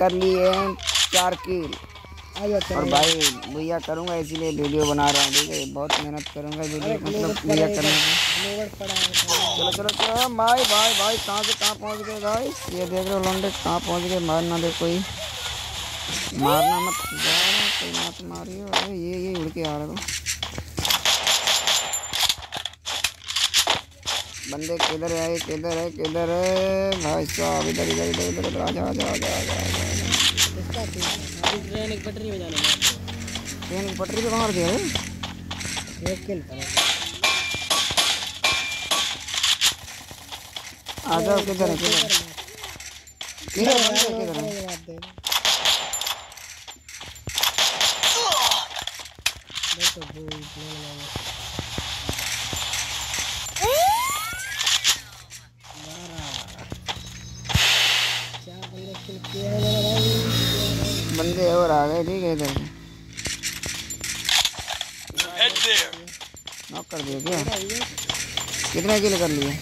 कर लिए हैं चार किल और भाई भैया करूँगा इसीलिए वीडियो बना रहा हूँ ठीक है? बहुत मेहनत करूँगा वीडियो मतलब भैया करने की चलो चलो चलो भाई भाई भाई कहाँ से कहाँ पहुँच गए भाई ये देख रहे हो लौंडे कहाँ पहुँच गए? मारना दे कोई। मारना मत जाना कोई मत मारियो। ये ये उड़ के आ रहा था बंदे किधर है किधर है किधर है? भाई साहब इधर इधर इधर इधर इधर आजा आजा आजा आजा ट्रेन एक पटरी में जाना है। ट्रेन की पटरी पे कहाँ दिया रे? एक किल आ जाओ किधर है किधर किधर बंदे किधर है बंदे और आ गए ठीक है इधर। नॉक कर दिया क्या? कितने किल कर लिए?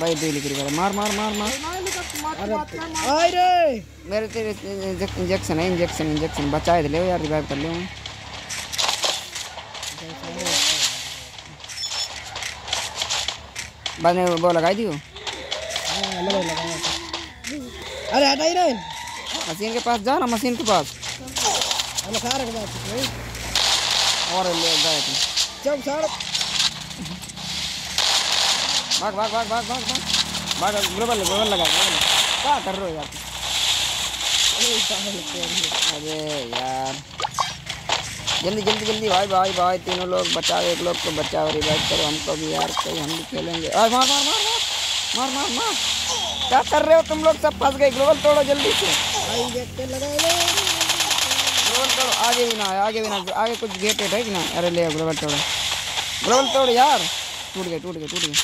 भाई दे लिख रहा मार मार मार मार। अरे मेरे तेरे इंजेक्शन है इंजेक्शन इंजेक्शन। बचाए ले यार रिवाइव कर ले। बाद में वो लगाई दियो अरे हटाई रे। मशीन के पास जा ना मशीन के पास। हम सारे के बात नहीं और ले गए तुम चल सारे भाग भाग भाग भाग भाग भाग। भाग ग्लोबल ग्लोबल लगा ग्लोबल क्या कर रहे हो यार अरे यार जल्दी जल्दी जल्दी भाई भाई भाई तीनों लोग बचाओ एक लोग को बचाओ रिवाइव करो हमको भी यार कोई हम भी खेलेंगे अरे मार मार मार मार मार मार मार क्या कर रहे हो तुम लोग सब फंस गए ग्लोबल तोड़ो जल्दी से ग्लोबल तोड़ो आगे भी ना आगे भी ना आगे कुछ गेट है कि ना अरे ले ग्लोबल तोड़ो ग्लोबल तोड़ यार टूट गए टूट गए टूट गए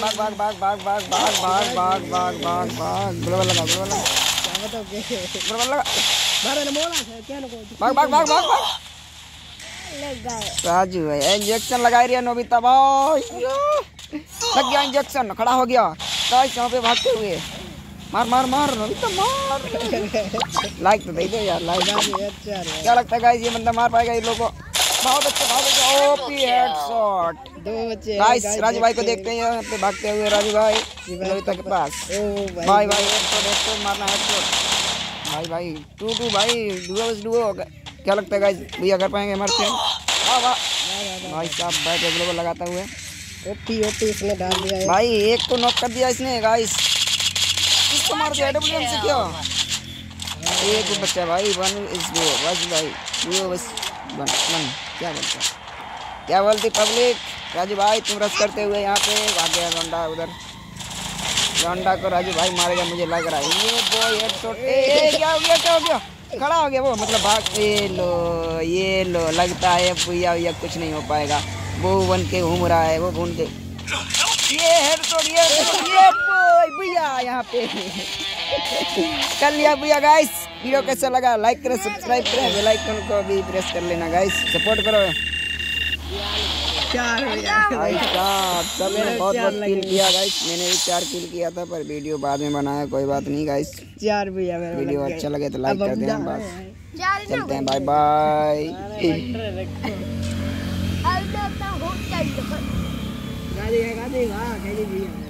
भाग भाग भाग भाग भाग भाग भाग भाग भाग भाग भाग ग्लोबल लगा ग्लोबल लगा बताओ के ग्लोबल लगा बारे ने बोला था क्या नको भाग भाग भाग भाग भाग राजू भाई इंजेक्शन लगा रही है नोबिता भाई। लग गया इंजेक्शन खड़ा हो गया गाइस यहाँ पे भागते हुए मार मार मार नोबिता मार लाइक तो दे दो यार लाइक अच्छा क्या लगता है गाइस ये बंदा मार पाएगा ये लोगों बहुत अच्छा बहुत अच्छा ओपी हेडशॉट दो बच्चे गाइस राजू भाई को देखते हैं यहाँ पे भागते हुए राजू भाई नोबिता के पास। भाई भाई भाई हेडशॉट हेडशॉट मारना हेडशॉट भाई भाई टू टू भाई डुओ बस डुओ। क्या लगता है गाइस भैया कर पाएँगे हमारे फ्रेंड वाह वाह। भाई साहब बैट अगले लगाता हुए। ओपी ओपी इसने डाल दिया है। भाई एक तो नॉक कर दिया इसने गाइस इसको मार दिया डब्ल्यू से क्या? एक बच्चा भाई वन इस दो बस भाई डुओ बस वन वन क्या बोलता क्या बोलती पब्लिक राजू भाई तुम रस करते हुए यहाँ पे भाग गया रोंडा उधर। रोंडा को राजू भाई मारेगा मुझे लग रहा है। ये बॉय हेडशॉट ए ए, क्या हो गया क्या हो गया? खड़ा हो गया वो मतलब भाग। ये लो ये लो लगता है भैया भैया कुछ नहीं हो पाएगा। वो बन के घूम रहा है वो घूम के। ये हेडशॉट ये ये boy, भैया यहाँ पे। कर लिया भैया गाइस वीडियो कैसा लगा? लाइक करें सब्सक्राइब करें। बेल आइकन को भी प्रेस कर लेना गाइस सपोर्ट करो। चार भैया भाई साहब सबने बहुत बहुत किल किया गाइस मैंने भी चार किल किया था पर वीडियो बाद में बनाया कोई बात नहीं गाइस चार भैया मेरे वीडियो अच्छा लगे तो लाइक कर देना बस। चलते हैं बाय बाय हो गाड़ी है गाड़ी वाह गाड़ी भैया।